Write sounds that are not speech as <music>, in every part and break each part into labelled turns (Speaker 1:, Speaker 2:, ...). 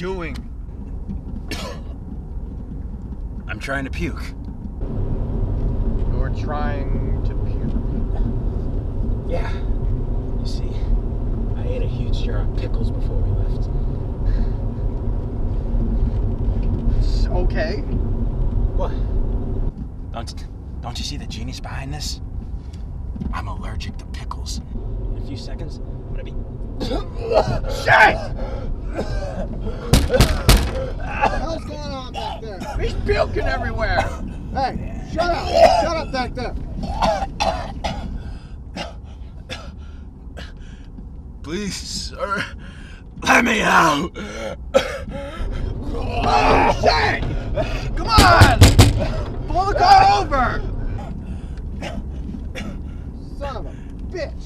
Speaker 1: doing?
Speaker 2: I'm trying to puke.
Speaker 1: You're trying to puke.
Speaker 2: Yeah. You see, I ate a huge jar of pickles before we left.
Speaker 1: It's okay.
Speaker 2: What? Don't don't you see the genius behind this? I'm allergic to pickles. In a few seconds, I'm gonna be.
Speaker 1: Shit!
Speaker 3: What's going on back there?
Speaker 1: He's puking everywhere.
Speaker 3: Hey, shut up! Shut up back there!
Speaker 2: Please, sir, let me out.
Speaker 1: Oh, shit! Come on! Pull the car over!
Speaker 3: Son of a bitch!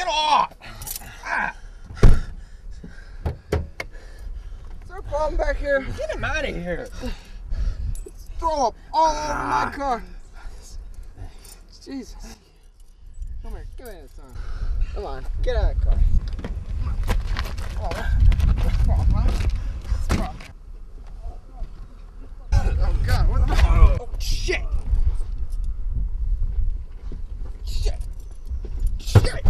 Speaker 1: Get off! Ah,
Speaker 3: Is there a problem back here?
Speaker 1: get him out of here.
Speaker 3: Throw up all over my car. Jesus. Come here, give me that son. Come on, get out of the car. Oh, what's what's the problem, huh? What's the problem? Oh God, what the?
Speaker 1: Oh, shit! Shit! Shit!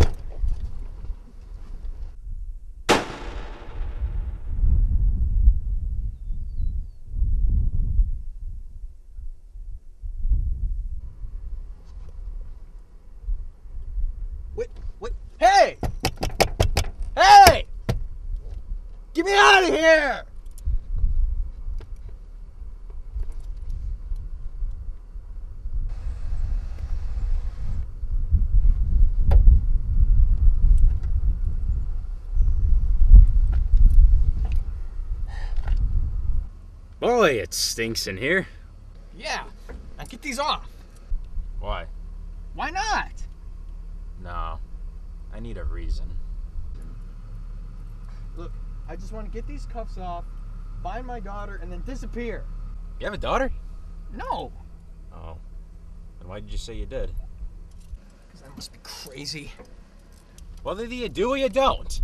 Speaker 1: Wait, wait, hey! Hey! Get me out of here!
Speaker 2: Boy, it stinks in here.
Speaker 1: Yeah, now get these off.
Speaker 2: Why?
Speaker 1: Why not?
Speaker 2: No, I need a reason.
Speaker 1: Look, I just want to get these cuffs off, find my daughter, and then disappear.
Speaker 2: You have a daughter?
Speaker 1: No,
Speaker 2: Oh. Then why did you say you did?
Speaker 1: because I must be crazy.
Speaker 2: Well, either you do or you don't.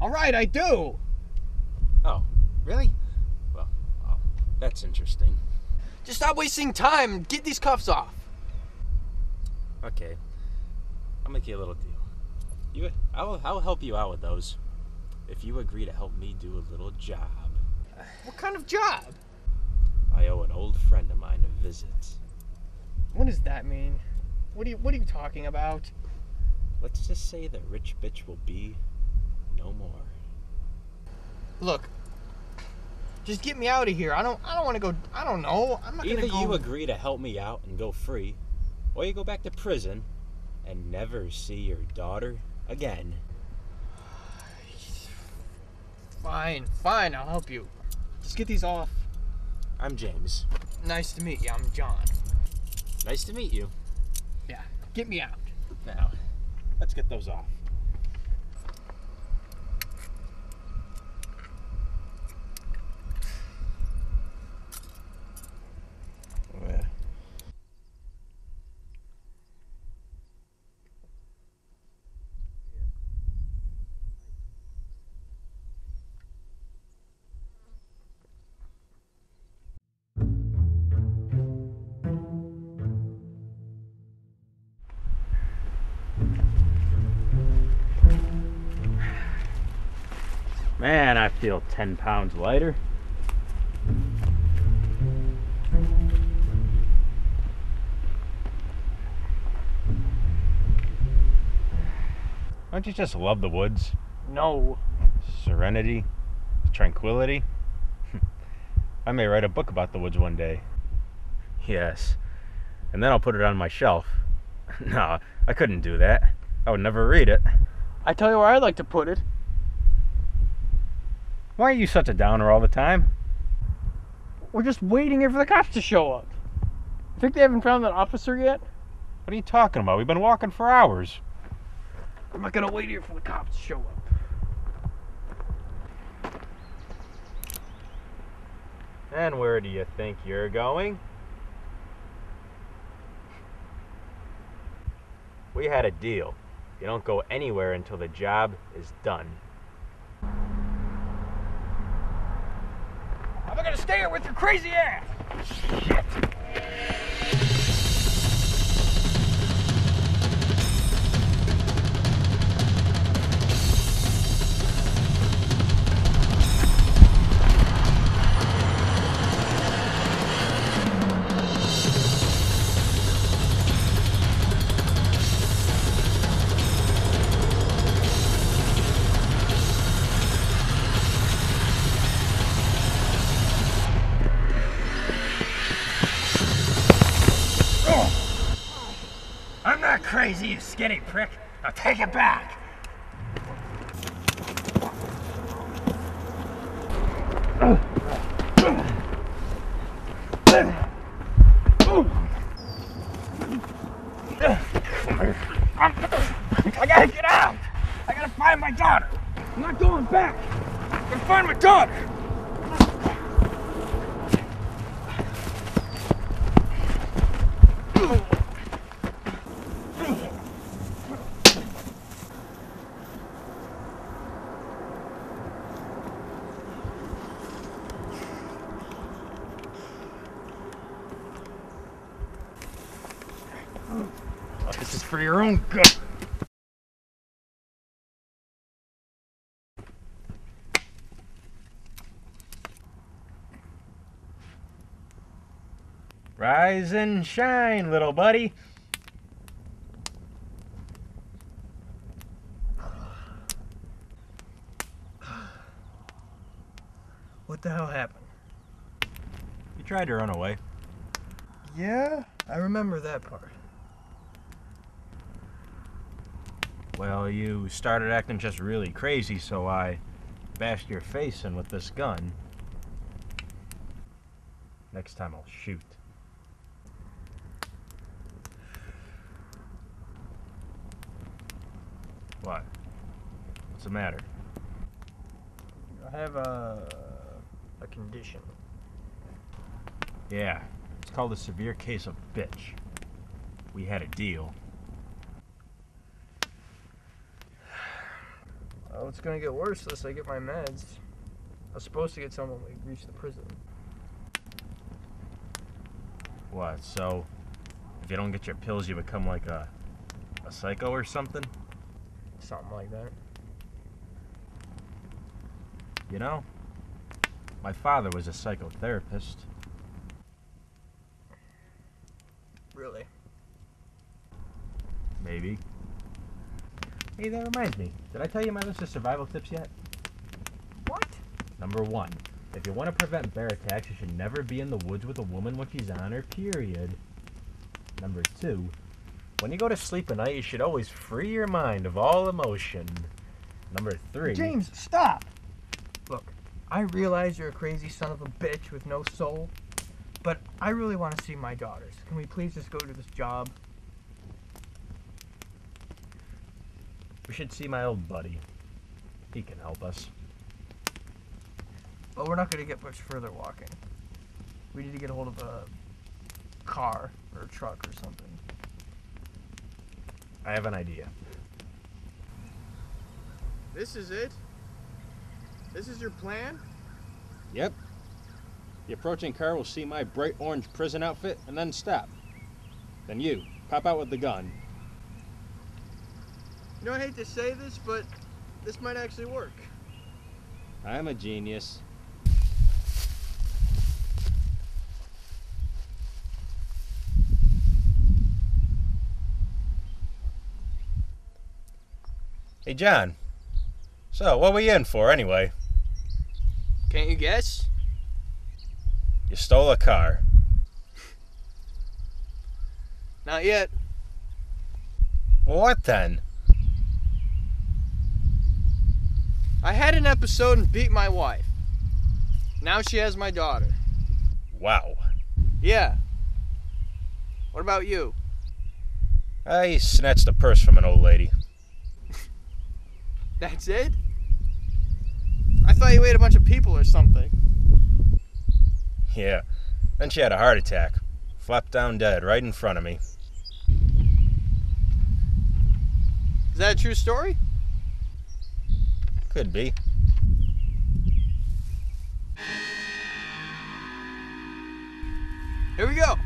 Speaker 1: All right, I do.
Speaker 2: Oh, really? That's interesting.
Speaker 1: Just stop wasting time get these cuffs off.
Speaker 2: Okay, I'll make you a little deal. You, I'll, I'll help you out with those, if you agree to help me do a little job.
Speaker 1: What kind of job?
Speaker 2: I owe an old friend of mine a visit.
Speaker 1: What does that mean? What are you What are you talking about?
Speaker 2: Let's just say the rich bitch will be no more.
Speaker 1: Look, just get me out of here. I don't I don't want to go. I don't know. I'm not
Speaker 2: Either
Speaker 1: gonna go.
Speaker 2: you agree to help me out and go free, or you go back to prison and never see your daughter again.
Speaker 1: Fine, fine. I'll help you. Just get these off.
Speaker 2: I'm James.
Speaker 1: Nice to meet you. I'm John.
Speaker 2: Nice to meet you.
Speaker 1: Yeah, get me out.
Speaker 2: Now, let's get those off. 10 pounds lighter. Don't you just love the woods?
Speaker 1: No.
Speaker 2: Serenity, tranquility. <laughs> I may write a book about the woods one day. Yes. And then I'll put it on my shelf. <laughs> no, I couldn't do that. I would never read it.
Speaker 1: I tell you where I'd like to put it.
Speaker 2: Why are you such a downer all the time?
Speaker 1: We're just waiting here for the cops to show up. Think they haven't found that officer yet?
Speaker 2: What are you talking about? We've been walking for hours.
Speaker 1: I'm not gonna wait here for the cops to show up.
Speaker 2: And where do you think you're going? We had a deal. You don't go anywhere until the job is done.
Speaker 1: I'm gonna stay here with your crazy ass!
Speaker 2: I'm crazy, you skinny prick. Now take it back.
Speaker 1: I gotta get out! I gotta find my daughter! I'm not going back! I'm gonna find my daughter! This is for your own good.
Speaker 2: Rise and shine, little buddy.
Speaker 1: What the hell happened?
Speaker 2: You tried to run away.
Speaker 1: Yeah, I remember that part.
Speaker 2: Well, you started acting just really crazy, so I bashed your face in with this gun. Next time I'll shoot. What? What's the matter?
Speaker 1: I have a a condition.
Speaker 2: Yeah, it's called a severe case of bitch. We had a deal.
Speaker 1: It's gonna get worse unless I get my meds. I was supposed to get some when we reached the prison.
Speaker 2: What? So, if you don't get your pills, you become like a a psycho or something?
Speaker 1: Something like that.
Speaker 2: You know, my father was a psychotherapist.
Speaker 1: Really?
Speaker 2: Maybe. Hey, that reminds me. Did I tell you my list of survival tips yet?
Speaker 1: What?
Speaker 2: Number one, if you want to prevent bear attacks, you should never be in the woods with a woman when she's on her period. Number two, when you go to sleep at night, you should always free your mind of all emotion. Number three.
Speaker 1: James, stop! Look, I realize you're a crazy son of a bitch with no soul, but I really want to see my daughters. Can we please just go to this job?
Speaker 2: We should see my old buddy. He can help us.
Speaker 1: But we're not going to get much further walking. We need to get a hold of a car or a truck or something.
Speaker 2: I have an idea.
Speaker 1: This is it? This is your plan?
Speaker 4: Yep. The approaching car will see my bright orange prison outfit and then stop. Then you, pop out with the gun.
Speaker 1: You know, I hate to say this, but this might actually work.
Speaker 4: I'm a genius.
Speaker 2: Hey, John. So, what were you in for anyway?
Speaker 1: Can't you guess?
Speaker 2: You stole a car.
Speaker 1: Not yet.
Speaker 2: What then?
Speaker 1: I had an episode and beat my wife. Now she has my daughter.
Speaker 2: Wow.
Speaker 1: Yeah. What about you?
Speaker 2: I snatched a purse from an old lady. <laughs>
Speaker 1: That's it? I thought you ate a bunch of people or something.
Speaker 2: Yeah. Then she had a heart attack. Flopped down dead right in front of me.
Speaker 1: Is that a true story?
Speaker 2: Could be.
Speaker 1: Here we go.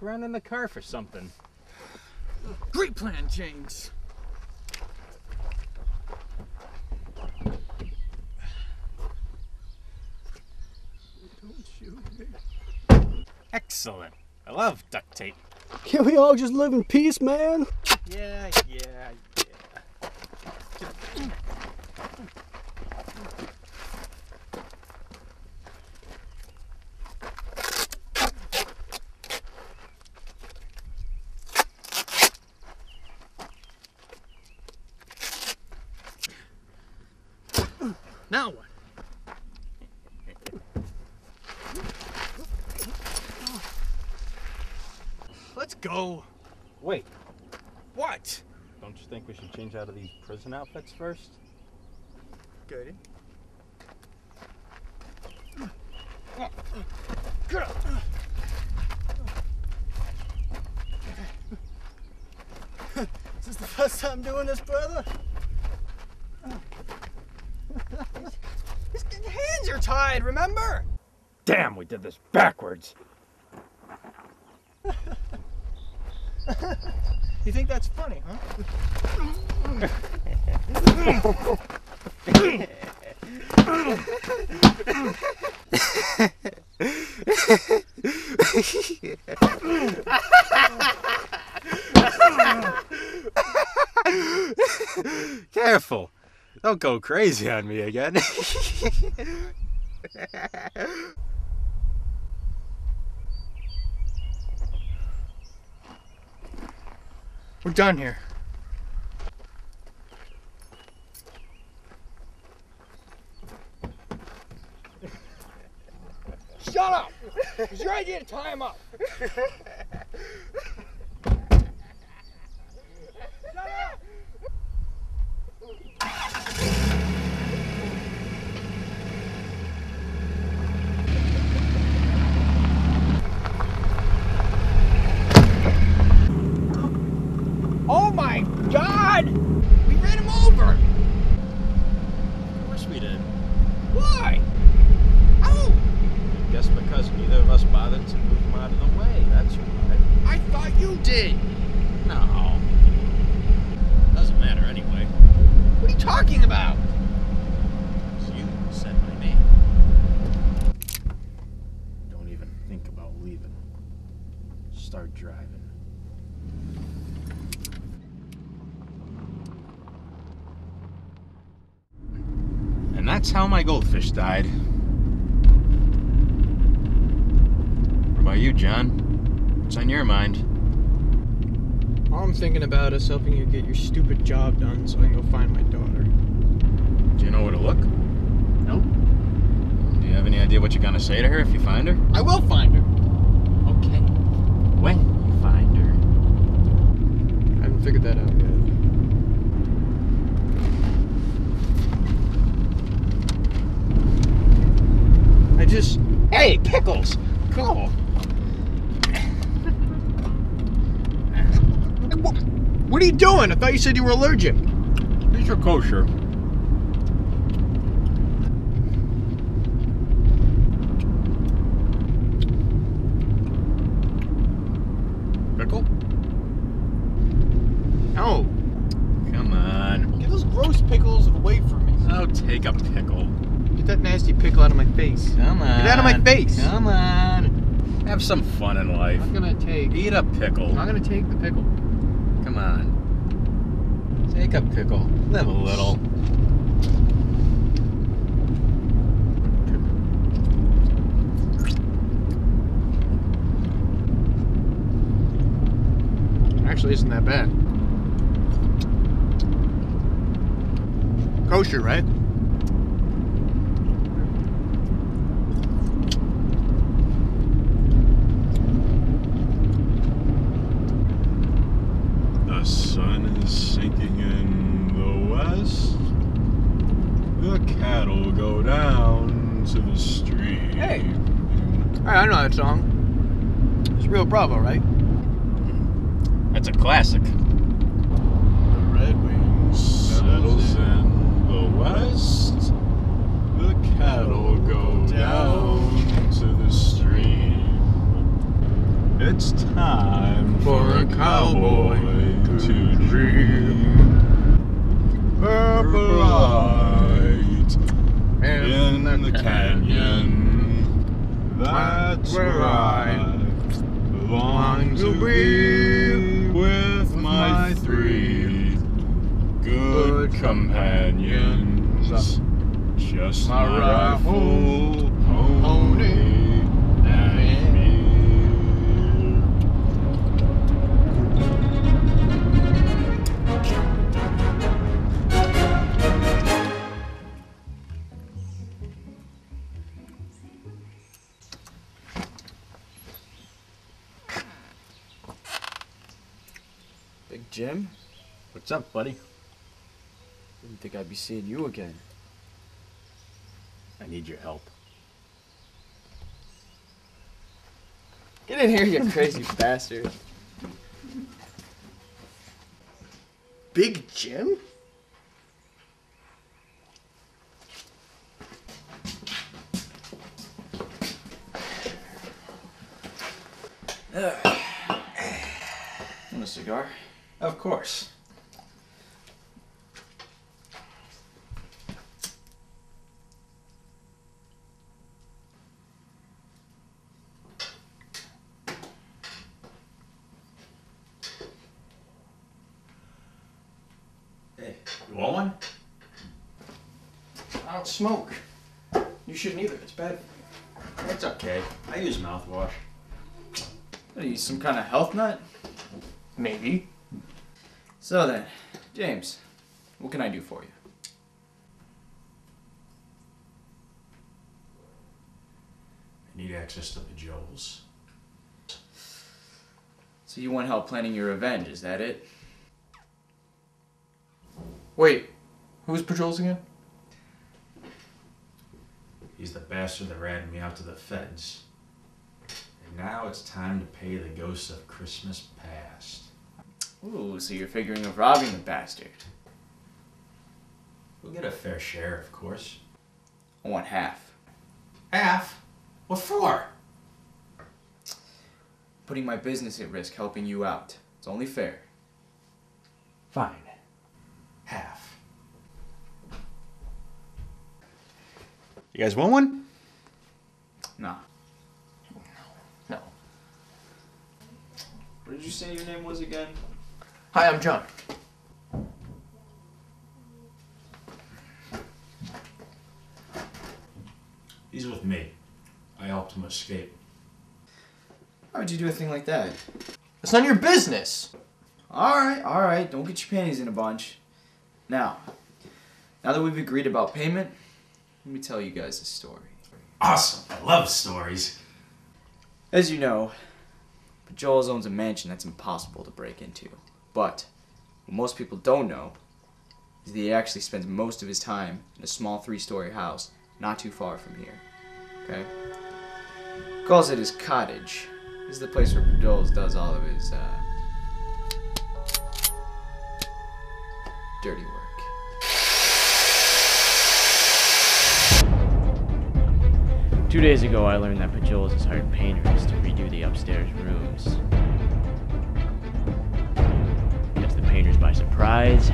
Speaker 4: Look around in the car for something.
Speaker 1: Great plan, James.
Speaker 3: Don't shoot me.
Speaker 4: Excellent. I love duct tape.
Speaker 3: Can't we all just live in peace, man?
Speaker 4: Yeah, yeah, yeah.
Speaker 1: Now what? Let's go.
Speaker 2: Wait,
Speaker 1: What?
Speaker 2: don't you think we should change out of these prison outfits first?
Speaker 1: Good. Get.
Speaker 3: Is this the first time doing this, brother?
Speaker 1: His hands are tied, remember?
Speaker 2: Damn, we did this backwards.
Speaker 1: You think that's funny, huh? <laughs>
Speaker 2: Careful. Don't go crazy on me again.
Speaker 1: We're done here. Shut up! It was your idea to tie him up. Up! Oh my god! We ran him over!
Speaker 4: Of course we did.
Speaker 1: Why? Oh!
Speaker 4: Guess because neither of us bothered to move him out of the way. That's why.
Speaker 1: I did!
Speaker 4: No. Doesn't matter anyway.
Speaker 1: What are you talking about?
Speaker 4: You said my name.
Speaker 2: Don't even think about leaving. Start driving. And that's how my goldfish died. What about you, John? What's on your mind?
Speaker 1: All I'm thinking about is helping you get your stupid job done so I can go find my daughter.
Speaker 2: Do you know where to look?
Speaker 1: Nope.
Speaker 2: Do you have any idea what you're gonna say to her if you find her?
Speaker 1: I will find her.
Speaker 2: Okay. When you find her.
Speaker 1: I haven't figured that out yet. I just. Hey, pickles! Cool. What are you doing? I thought you said you were allergic.
Speaker 5: ultra kosher. Pickle?
Speaker 1: No.
Speaker 5: Come on.
Speaker 1: Get those gross pickles away from me.
Speaker 5: I'll take a pickle.
Speaker 1: Get that nasty pickle out of my face.
Speaker 5: Come on.
Speaker 1: Get out of my face.
Speaker 5: Come on. Have some fun in life.
Speaker 1: I'm gonna take.
Speaker 5: Eat a pickle.
Speaker 1: I'm gonna take the pickle.
Speaker 5: Take pickle. Live a little.
Speaker 1: Actually, isn't that bad. Kosher, right?
Speaker 2: The sun is sinking in the west. The cattle go down to the stream.
Speaker 1: Hey. Alright, I know that song. It's real Bravo, right?
Speaker 5: That's a classic.
Speaker 1: The Red Wings
Speaker 2: Settles in the west. The cattle go down to the stream. It's time for a cowboy to dream. Purple light in the canyon. That's where I long to be with my three good companions. Just
Speaker 1: My rifle, pony,
Speaker 6: Jim?
Speaker 5: What's up, buddy?
Speaker 6: Didn't think I'd be seeing you again.
Speaker 5: I need your help.
Speaker 6: Get in here, you crazy <laughs> bastard.
Speaker 1: Big Jim?
Speaker 6: Want a cigar?
Speaker 5: Of course. Hey, you want one?
Speaker 1: I don't smoke. You shouldn't either. It's bad.
Speaker 5: It's okay. I use mouthwash.
Speaker 6: What are you, some kind of health nut?
Speaker 1: Maybe.
Speaker 6: So then, James, what can I do for you?
Speaker 5: I need access to the Joels.
Speaker 6: So you want help planning your revenge, is that it?
Speaker 1: Wait, who's patrols again?
Speaker 7: He's the bastard that ratted me out to the feds. And now it's time to pay the ghosts of Christmas past.
Speaker 6: Ooh, so you're figuring of robbing the bastard.
Speaker 7: We'll get a fair share, of course.
Speaker 6: I want half.
Speaker 7: Half? What for?
Speaker 6: Putting my business at risk helping you out. It's only fair.
Speaker 7: Fine. Half.
Speaker 5: You guys want one?
Speaker 6: Nah.
Speaker 1: No.
Speaker 6: What did you say your name was again?
Speaker 1: Hi, I'm John.
Speaker 7: He's with me. I helped him escape.
Speaker 6: Why would you do a thing like that?
Speaker 1: It's none of your business.
Speaker 6: Alright, alright, don't get your panties in a bunch. Now, now that we've agreed about payment, let me tell you guys a story.
Speaker 7: Awesome. I love stories.
Speaker 6: As you know, Joel's owns a mansion that's impossible to break into. But what most people don't know is that he actually spends most of his time in a small three-story house not too far from here. Okay? He calls it his cottage. This is the place where Bedoles does all of his uh, dirty work. Two days ago, I learned that Pajoles has hired painters to redo the upstairs rooms. By surprise.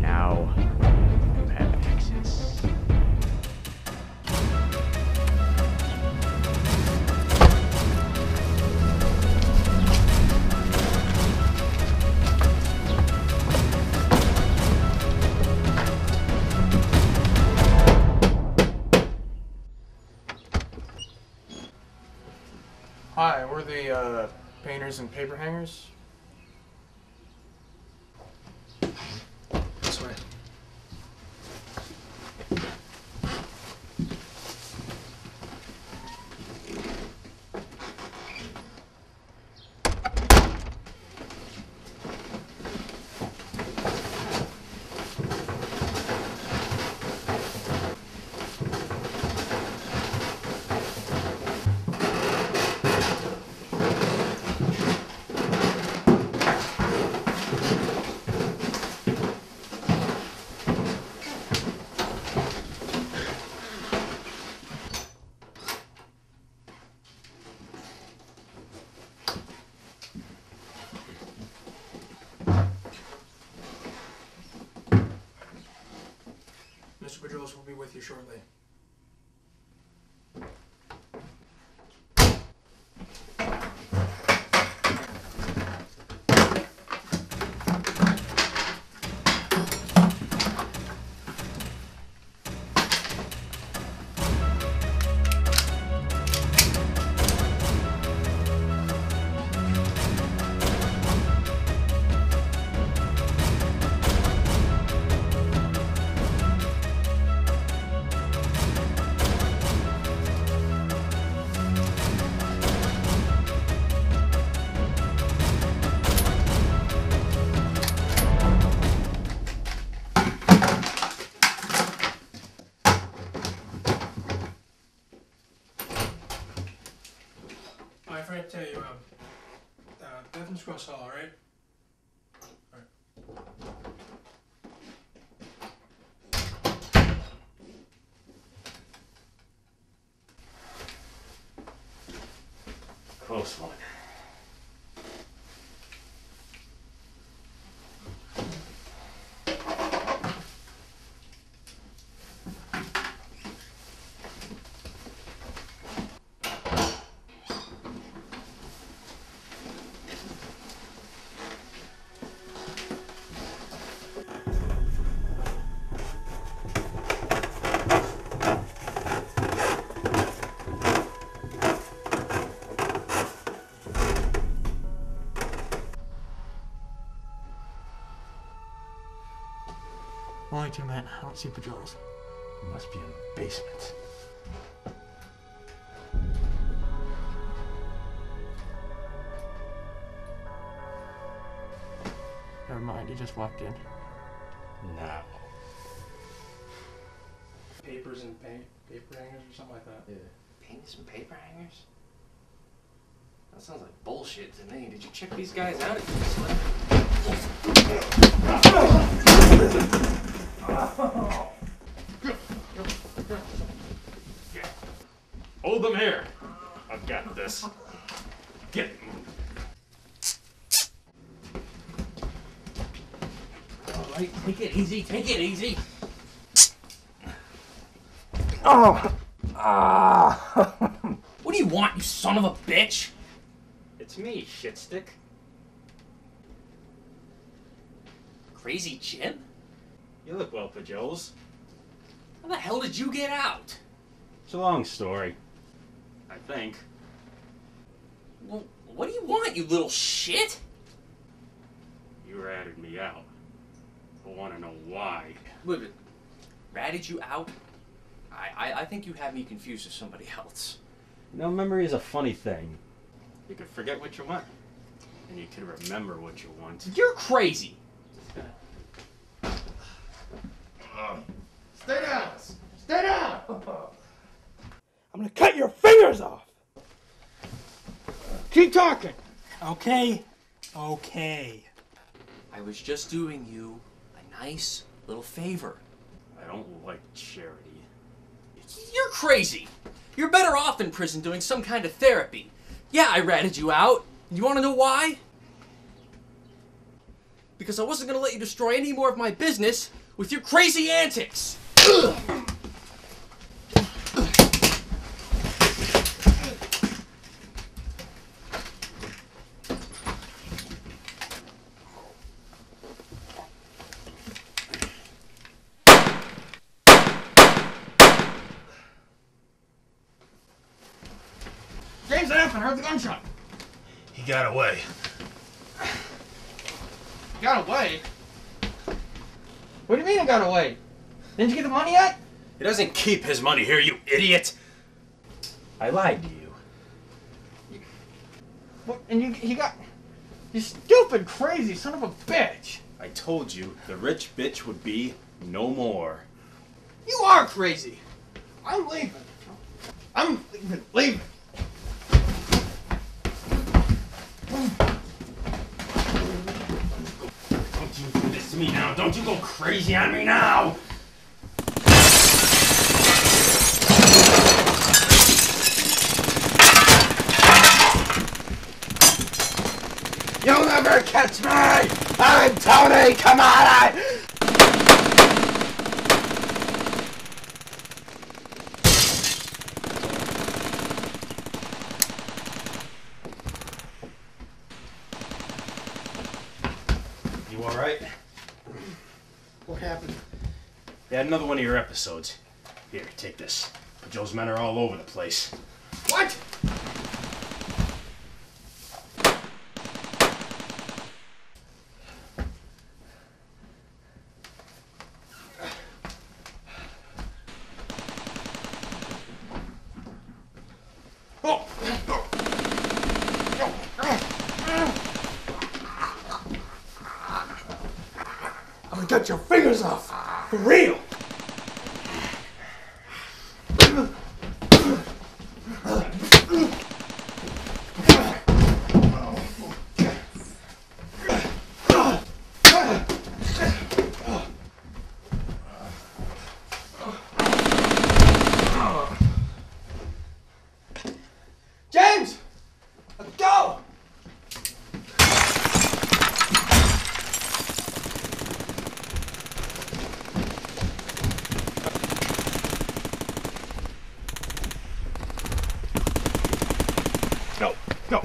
Speaker 6: Now, you have access.
Speaker 1: Hi, we're the uh, painters and paper hangers. This way. Mr. Bedros will be with you shortly. Only two men. I don't see patrols.
Speaker 2: Must be in the basement.
Speaker 1: Never mind, he just walked in.
Speaker 2: Now.
Speaker 8: Papers and paint, paper hangers or something like that.
Speaker 9: Painters and paper hangers? That sounds like bullshit to me. Did you check these guys out at Slip?
Speaker 2: Hold them here. I've got this. Get moving.
Speaker 9: Alright, take it easy, take it easy.
Speaker 2: Oh! Ah! <laughs>
Speaker 9: What do you want, you son of a bitch?
Speaker 2: it's me, shitstick.
Speaker 9: Crazy Jim?
Speaker 2: You look well, Pajoles.
Speaker 9: How the hell did you get out?
Speaker 2: It's a long story. I think.
Speaker 9: Well, what do you want, you little shit?
Speaker 2: You ratted me out. I want to know why.
Speaker 9: Wait, wait, ratted you out? I, I, I think you have me confused with somebody else.
Speaker 2: You know, memory is a funny thing. You can forget what you want, and you can remember what you want.
Speaker 9: You're crazy.
Speaker 3: Stay down! Stay down! <laughs>
Speaker 8: I'm gonna cut your fingers off! Keep talking! Okay, okay.
Speaker 9: I was just doing you a nice little favor.
Speaker 2: I don't like charity.
Speaker 9: You're crazy. You're better off in prison doing some kind of therapy. Yeah, I ratted you out. You want to know why? Because I wasn't going to let you destroy any more of my business with your crazy antics. <clears throat>
Speaker 1: James, what happened? I heard the gunshot.
Speaker 2: He got away.
Speaker 1: Got away? What do you mean he got away? Didn't you get the money yet?
Speaker 2: He doesn't keep his money here, you idiot. I lied to you.
Speaker 1: What? And you, he got. You stupid, crazy son of a bitch.
Speaker 2: I told you the rich bitch would be no more.
Speaker 1: You are crazy. I'm leaving. I'm leaving. Leaving.
Speaker 2: Don't you do this to me now. Don't you go crazy on me now.
Speaker 1: You'll never catch me! I'm Tony Kamada!
Speaker 2: You alright?
Speaker 10: What happened?
Speaker 2: They had another one of your episodes. Here, take this. But Joe's men are all over the place.
Speaker 1: What?
Speaker 11: I'm gonna cut your fingers off. For real.
Speaker 1: James! Let's go!
Speaker 2: Go, go.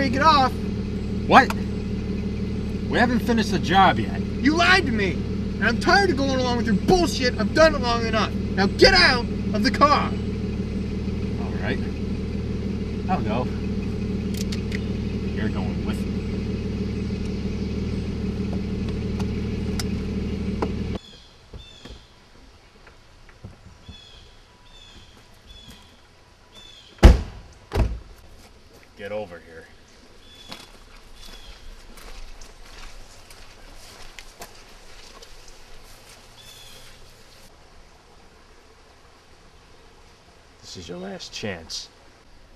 Speaker 1: Where you get off.
Speaker 12: What? We haven't finished the job yet.
Speaker 1: You lied to me. And I'm tired of going along with your bullshit. I've done it long enough. Now get out of the car.
Speaker 12: All right. I'll go. You're going with me.
Speaker 2: Get over here. This is your last chance.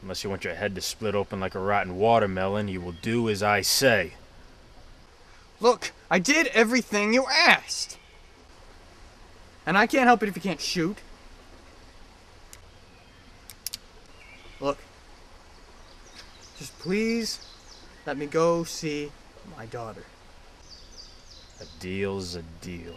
Speaker 2: Unless you want your head to split open like a rotten watermelon, you will do as I say.
Speaker 1: Look, I did everything you asked. And I can't help it if you can't shoot. Look, just please let me go see my daughter.
Speaker 2: A deal's a deal.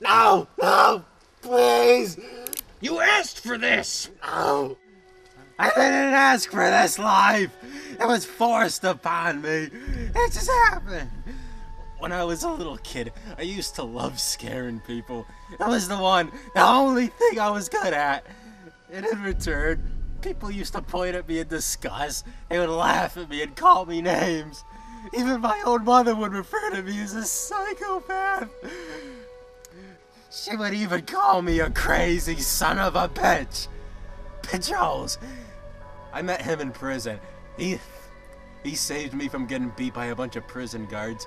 Speaker 2: No, no, please.
Speaker 13: You asked for this!
Speaker 2: Oh! I didn't ask for this life. It was forced upon me. It just happened. When I was a little kid, I used to love scaring people. That was the one, the only thing I was good at. And in return, people used to point at me in disgust. They would laugh at me and call me names. Even my own mother would refer to me as a psychopath. She would even call me a crazy son of a bitch. Jones. I met him in prison. He he saved me from getting beat by a bunch of prison guards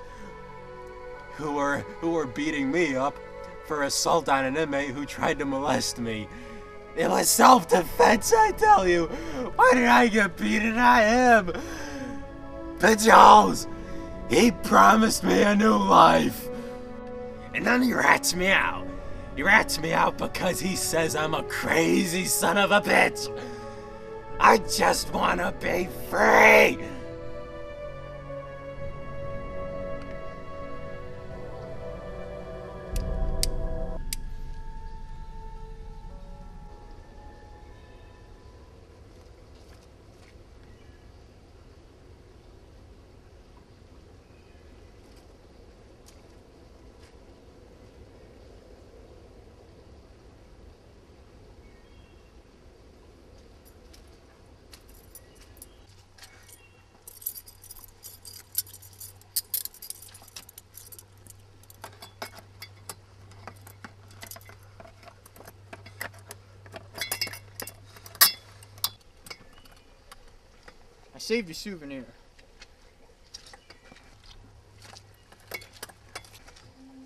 Speaker 2: who were who were beating me up for assault on an inmate who tried to molest me. It was self-defense, I tell you. Why did I get beaten? I am. Jones. He promised me a new life. And then he rats me out. He rats me out because he says I'm a crazy son of a bitch. I just want to be free.
Speaker 1: I saved your souvenir.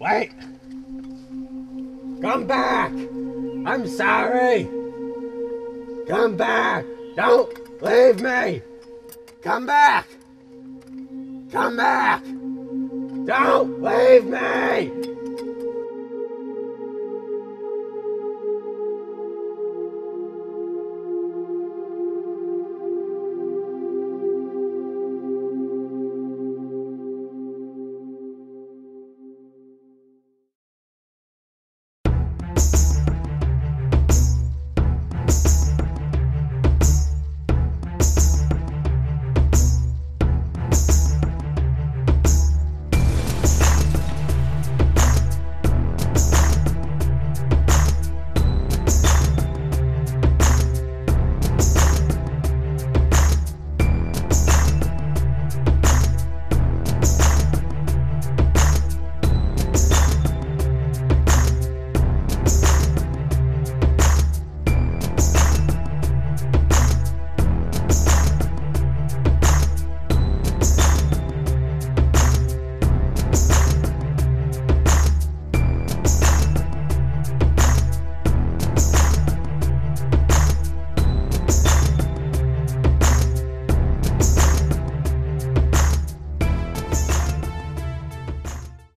Speaker 2: Wait! Come back! I'm sorry! Come back! Don't leave me! Come back! Come back! Don't leave me!